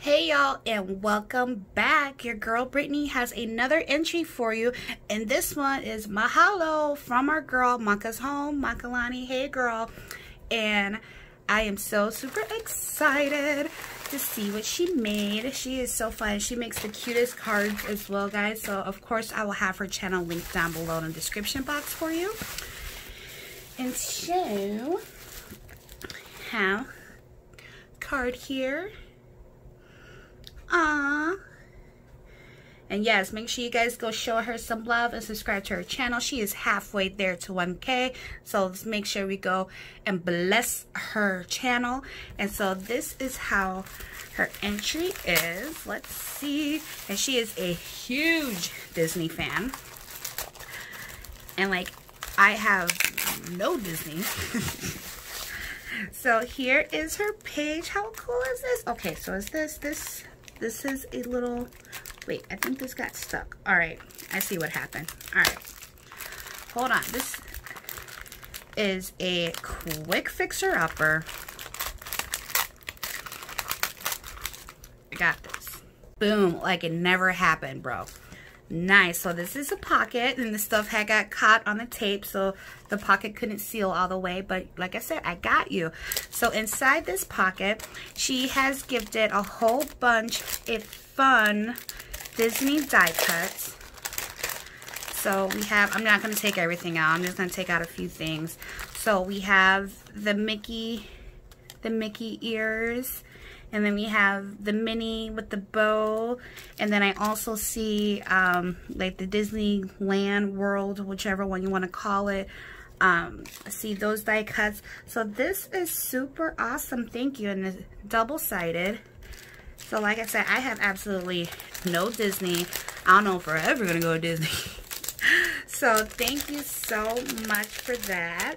Hey y'all and welcome back. Your girl Brittany has another entry for you and this one is Mahalo from our girl Makaz home, Makahlani. Hey girl. And I am so super excited to see what she made. She is so fun. She makes the cutest cards as well guys. So of course I will have her channel linked down below in the description box for you. And so have card here And yes, make sure you guys go show her some love and subscribe to her channel. She is halfway there to 1K. So let's make sure we go and bless her channel. And so this is how her entry is. Let's see. And she is a huge Disney fan. And like, I have no Disney. so here is her page. How cool is this? Okay, so is this, this, this is a little, wait, I think this got stuck. All right, I see what happened. All right, hold on. This is a quick fixer-upper. I got this. Boom, like it never happened, bro. Nice. So this is a pocket and the stuff had got caught on the tape so the pocket couldn't seal all the way. But like I said, I got you. So inside this pocket, she has gifted a whole bunch of fun Disney die cuts. So we have, I'm not going to take everything out. I'm just going to take out a few things. So we have the Mickey, the Mickey ears. And then we have the Minnie with the bow. And then I also see um, like the Disneyland World, whichever one you want to call it. Um, see those die cuts. So this is super awesome. Thank you. And it's double-sided. So like I said, I have absolutely no Disney. I don't know if we're ever going to go to Disney. so thank you so much for that.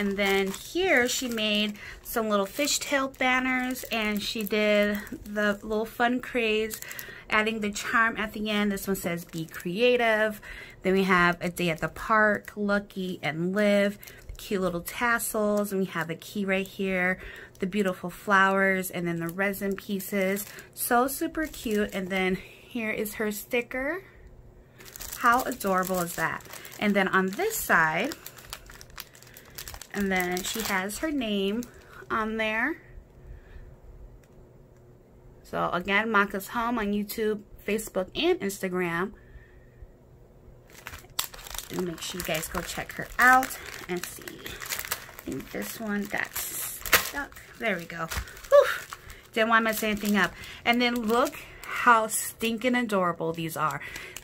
And then here she made some little fishtail banners and she did the little fun craze adding the charm at the end. This one says be creative. Then we have a day at the park, lucky and live. Cute little tassels and we have a key right here. The beautiful flowers and then the resin pieces. So super cute. And then here is her sticker. How adorable is that? And then on this side, and then she has her name on there. So again, Makaz Home on YouTube, Facebook, and Instagram. And make sure you guys go check her out and see. I think this one got stuck. There we go. Whew. Didn't want to mess anything up. And then look how stinking adorable these are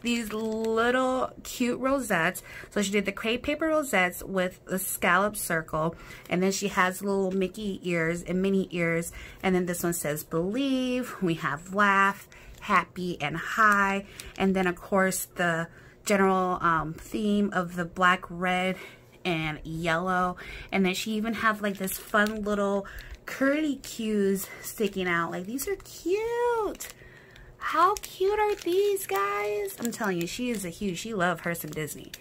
these little cute rosettes. So she did the crepe paper rosettes with the scallop circle. And then she has little Mickey ears and Minnie ears. And then this one says believe. We have laugh, happy, and high. And then of course the general um, theme of the black, red, and yellow. And then she even have like this fun little curly cues sticking out. Like these are cute. How cute are these guys? I'm telling you, she is a huge, she loves her some Disney.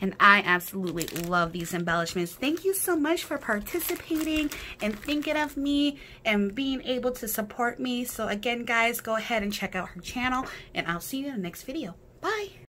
And I absolutely love these embellishments. Thank you so much for participating and thinking of me and being able to support me. So again, guys, go ahead and check out her channel and I'll see you in the next video. Bye.